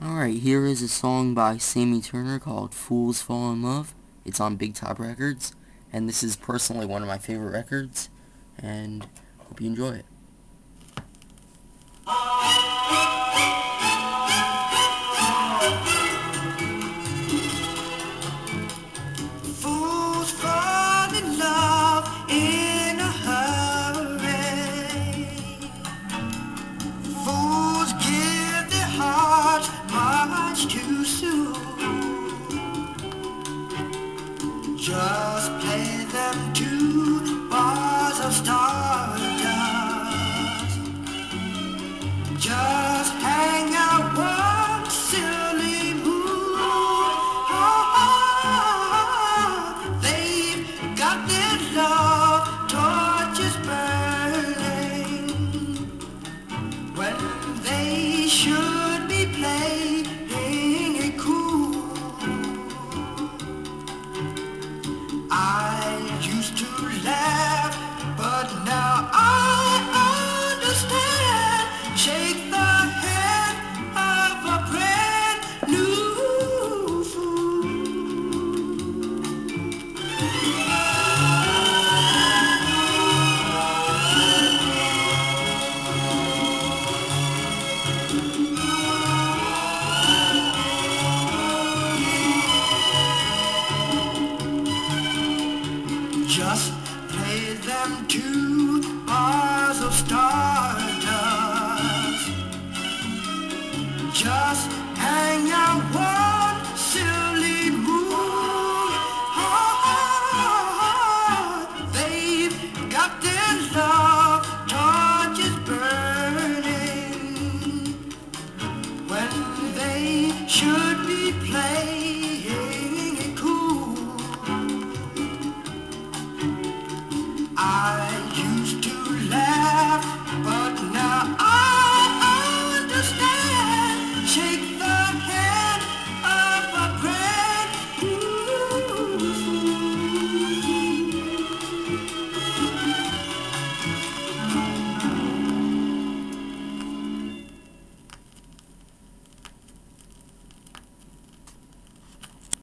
Alright, here is a song by Sammy Turner called Fools Fall in Love. It's on Big Top Records, and this is personally one of my favorite records, and hope you enjoy it. Much too soon. Just play them two bars of stardust. Just Just play them two bars of stardust. Just hang out one silly moon. They've got their love torches burning when they should be playing I